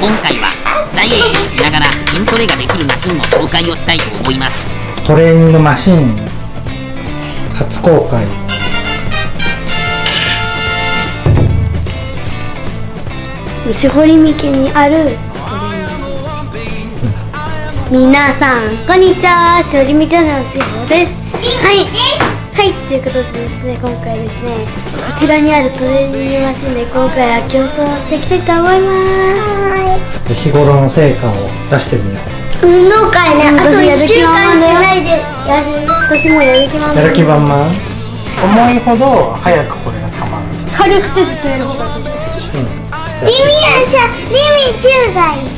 今回はダイエットしながら筋トレができるマシンを紹介をしたいと思います。トレーニングマシン初公開。しほりみ家にある。皆さんこんにちは。しおりみちゃんのしほです。はい。はい。ということでですね今回ですねこちらにあるトレーニングマシンで今回は競争していきたいと思います。日頃の成果を出してみよ運動会ねあと1週間しないでやる。私もやる気満うやる気満々。重いほど早くこれがたまる。軽くてずっとやる方が私は好きうんリミやしゃリミ中がいい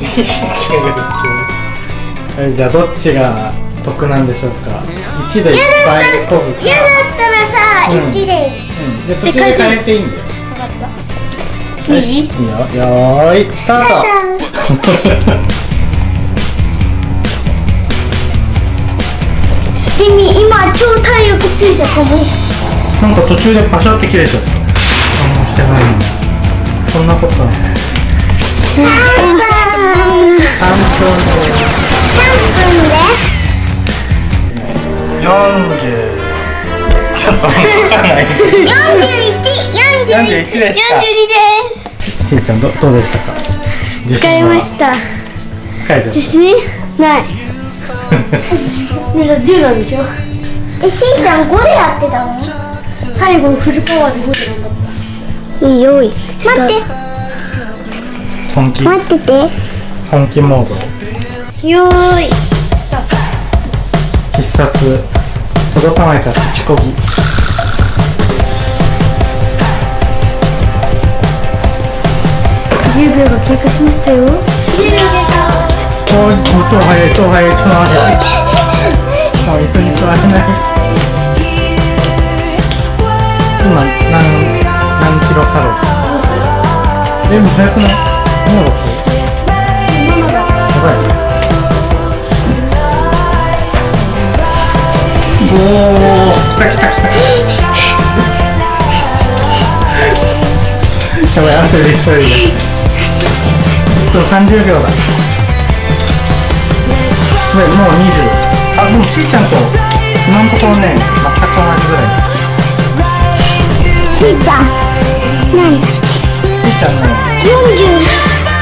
はいじゃあどっちが得なんでしょうか？1でいっぱいこぐか。嫌だったらさ、うん。1で。うん。で途中で変えていいんだよ。よしいいよよーいスタート。リミ今超体力ついたかもなんか途中でパシャって切れちゃったそんなことない。3分で。40ちょっとわかんない41 41で。したですしーちゃんどどうでしたか使いました解除自信ないみんな10なんでしょえしーちゃん5でやってたの最後フルパワーで5で頑張ったいいよい待って。本気。待ってて。本気モード。よーい。必殺。届かないから立ちこぎ10秒が経過しましたよ。おー超早い超早い超早いもう椅子に座れない。今何何キロカロリー？えもう早くないもう6やばいおお来た来た来た。やばい汗で一人であと30秒だでもう20あでもしーちゃんと今のところね全く同じぐらい。しーちゃん何しちゃんね40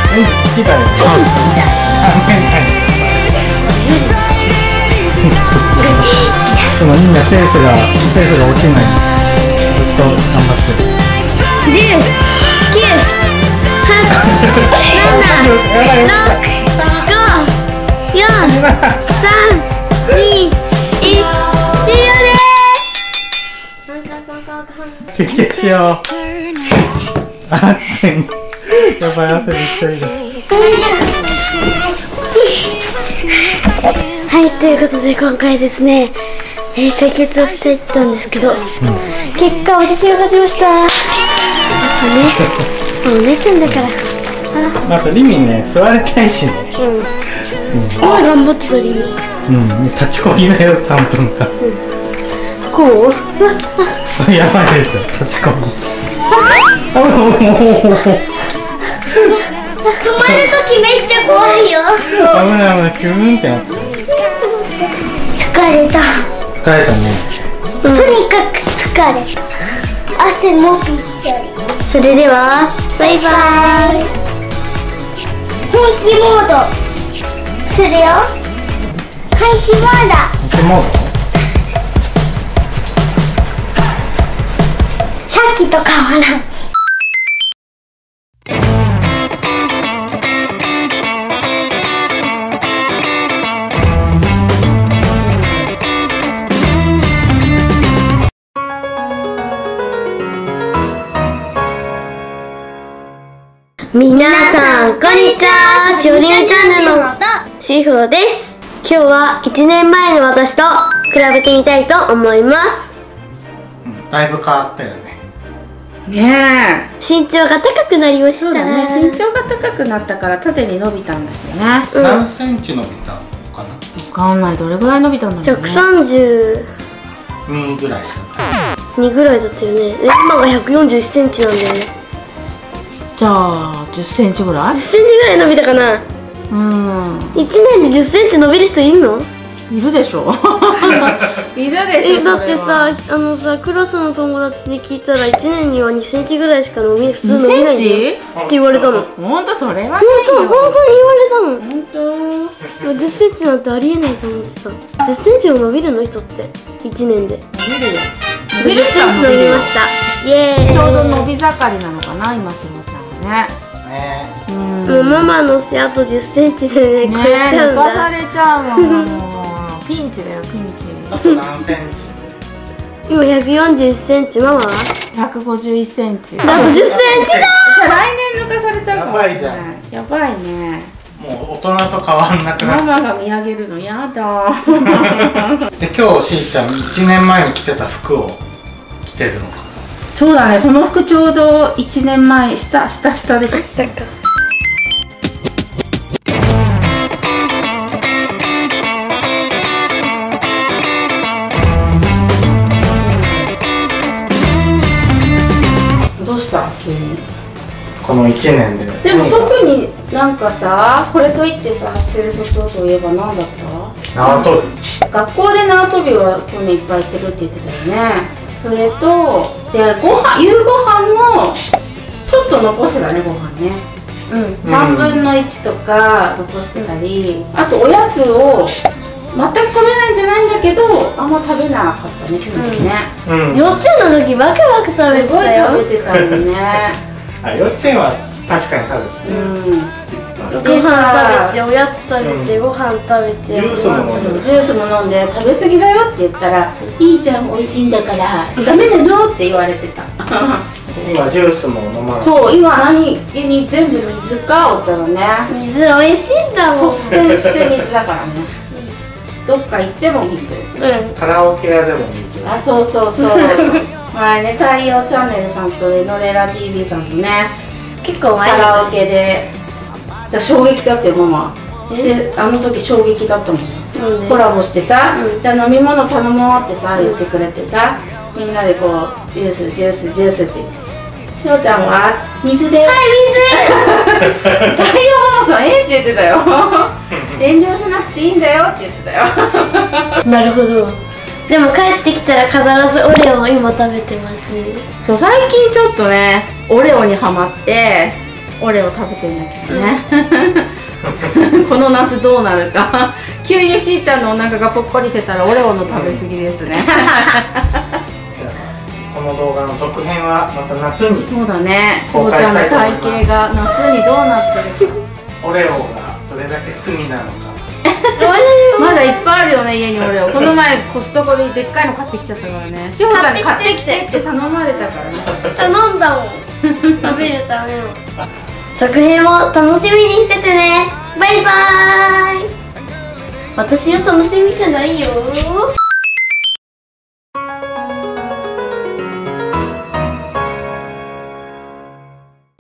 41だよ。あごめんなさいちょっとでもみんなペースがペースが落ちないずっと頑張ってる10 9 8 7 6 5 4 3 2 1終了です休憩しよ。うあっついやばい。汗で一人ではい、ということで今回ですね、えー対決をしていったんですけど、結果私が勝ちました。やっぱね、もうお姉ちゃんだから、あとリミね座れたいしね。すごい頑張ってたリミ。うん。立ちこぎだよ3分間。こう？やばいでしょ立ちこぎ止まるときめっちゃ怖いよ。危ない危ないキューンって。疲れた。疲れたね。とにかく疲れ。た汗もびっしょり。それでは、バイバイ。本気モード。するよ。本気モード。でもさっきと変わらんシーフーです。今日は1年前の私と比べてみたいと思います。だいぶ変わったよね。ねえ。身長が高くなりました。そうだね。身長が高くなったから縦に伸びたんだよね。うん。何センチ伸びたのかな？わかんない。どれぐらい伸びたんだろうね。132 2ぐらいしかぐらいだったよね。で今が141センチなんだよね。じゃあ10センチぐら10いセンチぐらい伸びたかなうん。1年で10センチ伸びる人いんの？いるでしょ。いるでしょえだってさあのさクラスの友達に聞いたら1年には2センチぐらいしか伸び普通2伸びないんだよチ？って言われたの。本ほんとそれはない当？本よ当に言われたの？本当。10センチなんてありえないと思ってた。10センチも伸びるの？人って。1年で。伸びるよ。10センチ伸びました。イエーイ。ちょうど伸び盛りなのかな今しろちゃんはねね。うんもうママの背あと10センチでね超えちゃうん抜かさだれちゃうもんもう。ピンチだよピンチあと何センチ今141センチママは？151センチあと10センチだじゃあ来年抜かされちゃうかもしれないやばいじゃんやばいね。もう大人と変わんなくなマっマが見上げるのやだ。て で今日しーちゃん1年前に着てた服を着てるの。かそうだね。その服ちょうど1年前。下下下でしょ？下か。どうした？急にこの1年で。でも特になんかさこれといってさしてることといえば何だった？縄跳び。学校で縄跳びは去年いっぱいするって言ってたよね。それとでご飯夕ご飯もちょっと残してたねご飯ね。うん。3分の1とか残してたりあとおやつを全く食べないんじゃないんだけどあんま食べなかったね去年ね、うん。幼稚園の時バクバク食べすごいてたよ食べてたもんね。あ幼稚園は確かに食べてうんご飯食べておやつ食べて、ご飯食べてジュースも飲んで。ジュースも飲んで食べ過ぎだよって言ったら「いいじゃん美味しいんだからダメなの?」って言われてた。今ジュースも飲まない。そう今何気に全部水かお茶のね。水美味しいんだもん。率先して水だからね。どっか行っても水。うん。カラオケ屋でも水。あそうそうそう。前ね太陽チャンネルさんとレノレラ TV さんとね結構前カラオケでだ衝撃だったよマ。マであの時衝撃だったもん。なんで？コラボしてさ、うん。じゃあ飲み物頼もうってさ言ってくれてさみんなでこうジュースジュースジュースって。しおちゃんは水で。はい水。太陽ママさんえ？って言ってたよ。遠慮しなくていいんだよ。って言ってたよ。なるほど。でも帰ってきたら必ずオレオを今食べてます。そう最近ちょっとねオレオにハマってオレオ食べてんだけどね、この夏どうなるか。急にしーちゃんのお腹がぽっこりしてたらオレオの食べ過ぎですね。この動画の続編はまた夏にそうだね。し公開おちゃんの体型が夏にどうなってるか。オレオがどれだけ罪なのか。まだいっぱいあるよね家にオレオ。この前コストコででっかいの買ってきちゃったからね。しおちゃんに買ってきてって頼まれたからね。頼んだもん。食べるための続編も楽しみにしててね。バイバーイ。私を楽しみにしてないよ。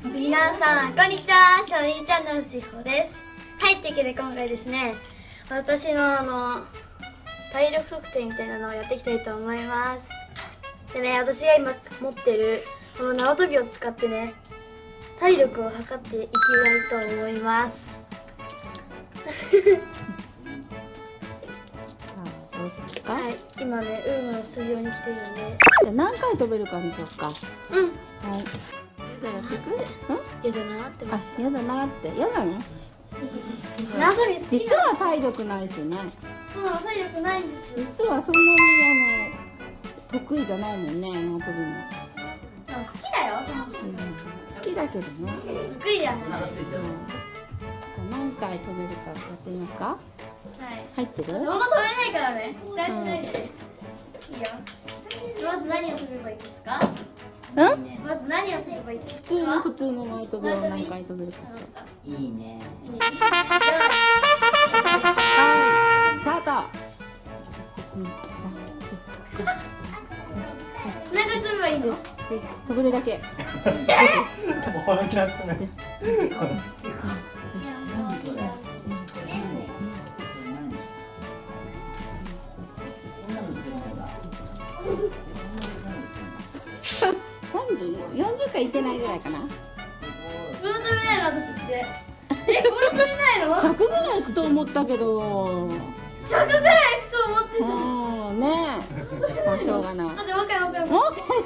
皆さんこんにちは。しおりんチャンネルしほです。はいというわけで今回ですね私のあの体力測定みたいなのをやっていきたいと思います。でね私が今持ってるこの縄跳びを使ってね体力を測っていきたいと思います。はい今ねウームのスタジオに来てるんで。じゃあ何回飛べるか見ようかはい。うんじゃあやって。いく嫌だなってあ、やだなって。やだの？た縄跳び好き実は体力ないしね。そう体力ないんです実はそんなにあの得意じゃないもんね、縄跳びも。でも好きだよ楽しい好きだけどね。得意じゃない何回飛べるかやってみますか？はい。入ってる？ほど飛べないからね。期待しないで、いいよ。まず何を飛べばいいですか？うんまず何を飛べばいいですか？普通の普通の前飛びを何回飛べるかいいね。スタート。何回飛べばいいの？飛べるだけ もうなくなってね40回いってないぐらいかな？これ飛べないの私って。えこれ飛べないの？100ぐらいいくと思ったけど。100ぐらい行くと思ってた。うんね。え まあしょうがない。だって若い若い若い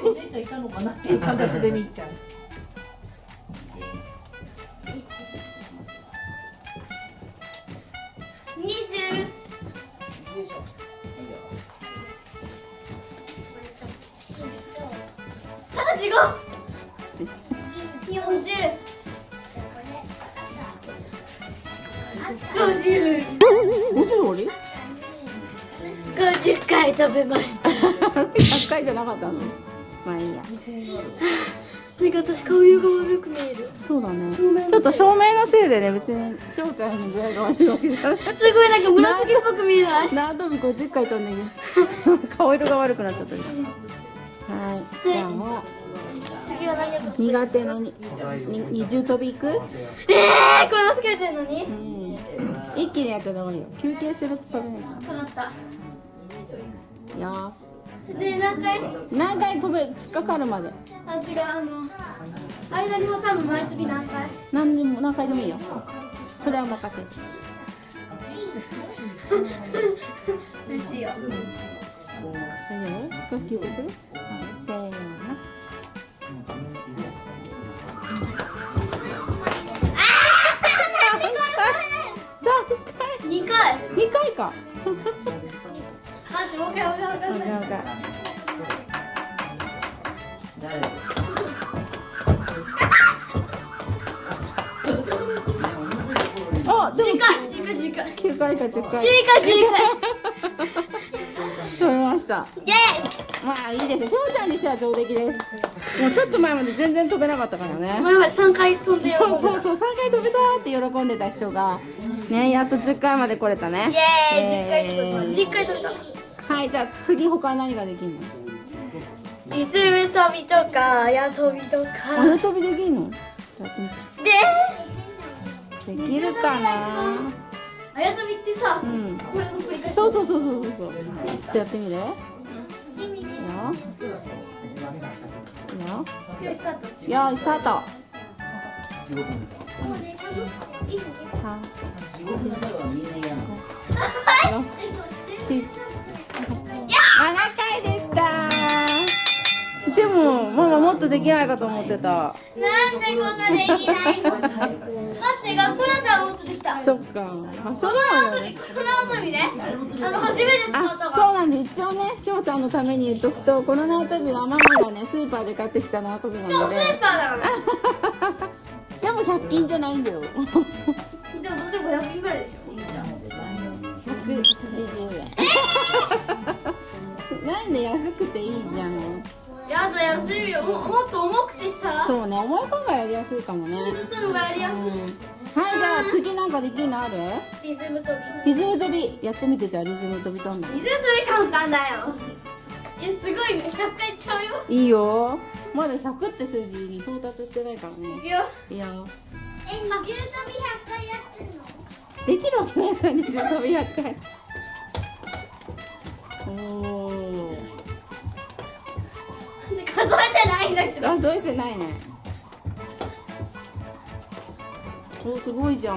お出ちゃいかんのかなっていう感覚で見ちゃう50回食べました。1回じゃなかったの？まあいいや。なんか私顔色が悪く見える。そうだね。ちょっと照明のせいでね別に翔ちゃんの具合が悪いわけじゃない。すごいなんか紫っぽく見えない。縄跳び50回飛んでる顔色が悪くなっちゃったはい、はい、じゃあもう。苦手なにに二重跳び行く？ええー、こんな疲れてるのに？うん。一気にやっちゃダメよ。休憩すると飛べないった。らよで何回？何回飛べ突っかかるまで。あ違うあの間に挟む前跳び何回？何でも何回でもいいよ。それは任せ 嬉しいよ。大丈夫？少し休憩する？せーの回。回二回か。待ってもう一回わか。んわか。んない。なんか。あでも十回十回十回。9回か。10回十回十回。飛びましたイェまあいいですよ翔ちゃんにしては上出来ですもうちょっと前まで全然飛べなか。ったか。らね。前まで三回飛んでよ。そうそうそう3回飛べたって喜んでた人がねやっと10回まで来れたね。イエーイ十回飛んだ。十回飛んだ。はいじゃあ次他何ができるの？リズム跳びとかあや跳びとあか。や跳びできるの？じゃあやってみてで、できるかな？あや跳びってさ、うん。これの繰り返し。そうそうそうそうそう。そうちょっとやってみる。いいよ。いいよ。よいスタート。よスタート三四七七回でしたでもママもっとできないかと思ってたなんでこんなできないの？だって学校だったらもっとできた。そっかあそうなのよね。あの初めて使ったあわ。そうなんで一応ねしょうちゃんのために言っとくとこの縄跳びはママがねスーパーで買ってきた縄跳びなのでしかもスーパーだからね。でも100均じゃないんだよ。でもどうせ500円ぐらいでしょ。180円なんで安くていいじゃん。やだ安いよ。ももっと重くてさ。そうね重い方がやりやすいかもね。進むのがやりやすうんはいじゃあ次なんかできるのある？いリズム跳リズム跳び。やってみてじゃあリズム跳び飛んだびリズム跳び簡単だよ。いやすごいね。100回いっちゃうよ。いいよまだ100って数字に到達してないからいねくよ。いいよえ、二重跳び100回やってるの？できるわけないじゃんリズム跳び100回。おお数えてないんだけど。数えてないね。おすごいじゃん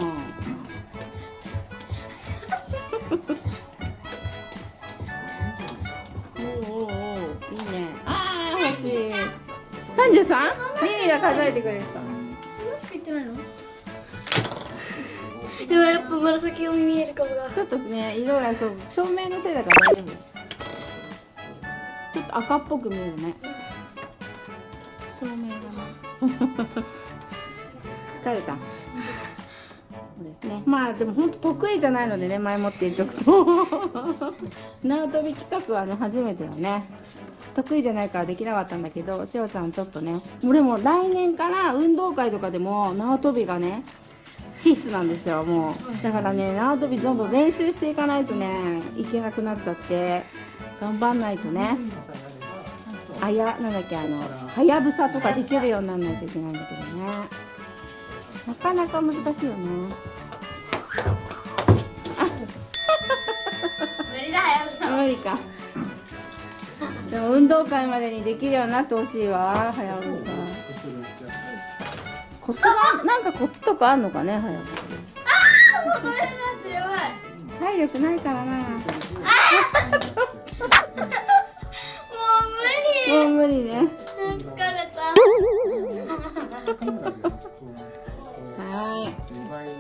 33? ミミが数えてくれるさそんなしか言ってないの。でもやっぱ紫色に見えるかもがちょっとね色がそう照明のせいだから大丈夫。ちょっと赤っぽく見えるね。照明がね。疲れたまあでも本当得意じゃないのでね前もって言っとくと。縄跳び企画はね初めてよね。得意じゃないからできなかったんだけどしおちゃんちょっとね俺も来年から運動会とかでも縄跳びがね必須なんですよもう。だからね縄跳びどんどん練習していかないとねいけなくなっちゃって頑張んないとねあやなんだっけあのはやぶさとかできるようにならないといけないんだけどね。なかなか難しいよね。無理だはやぶさ無理か。でも運動会までにできるようになってほしいわはやぶさコツがなんかコツとかあんのかねはやぶさもうダメになってるやばい体力ないからな。もうもう無理。ね無理疲れた。は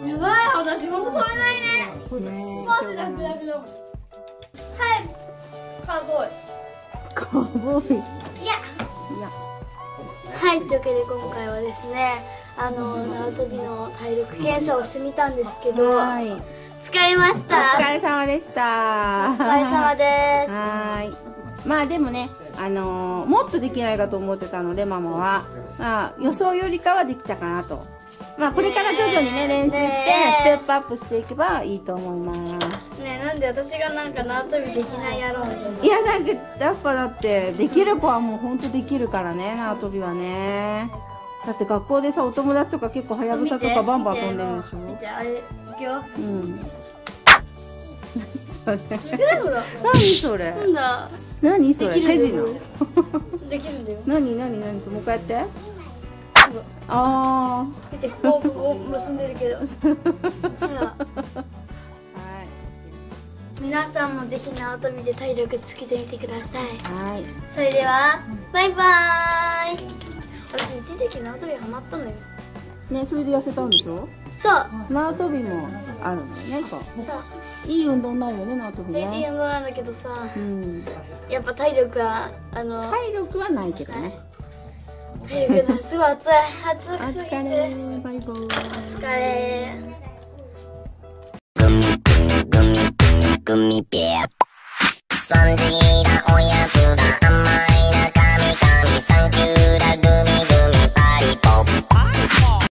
やばい私ほんと止めないね。マジ楽楽だもんはい。カーボーイ。カーボーイ。いや。いやはいというわけで今回はですねあの縄跳びの体力検査をしてみたんですけどはい。疲れましおた疲れ様でした。お疲れ様です。はーい。まあでもねあのーもっとできないかと思ってたのでママは。まあ予想よりかはできたかなとまあこれから徐々にね練習してねステップアップしていけばいいと思います。ねえなんで私がなんか縄跳びできないやろうみたいな。いやなんかやっぱだってできる子はもうほんとできるからね縄跳びはね。だって学校でさお友達とか結構はやぶさとかバンバン飛んでるでしょ？見てあれいくよ。うん。何それ何それ？なんだ。何それ？手品？できるんだよ。何何何？もう一回やってあ見てここここ結んでるけど。ほらあはい。皆さんもぜひ縄跳びで体力つけてみてください。はい。それではバイバーイ。私一時期縄跳びハマったのよねそれで痩せたんでしょ？そう。縄跳びもあるのよねこそう。ういい運動になるよね縄跳びでいいね運動なんだけどさ。うん。やっぱ体力はあの体力はないけどねすごい暑い暑すぎてお疲れ。バイバイお疲れグミグミグミグミベア。3時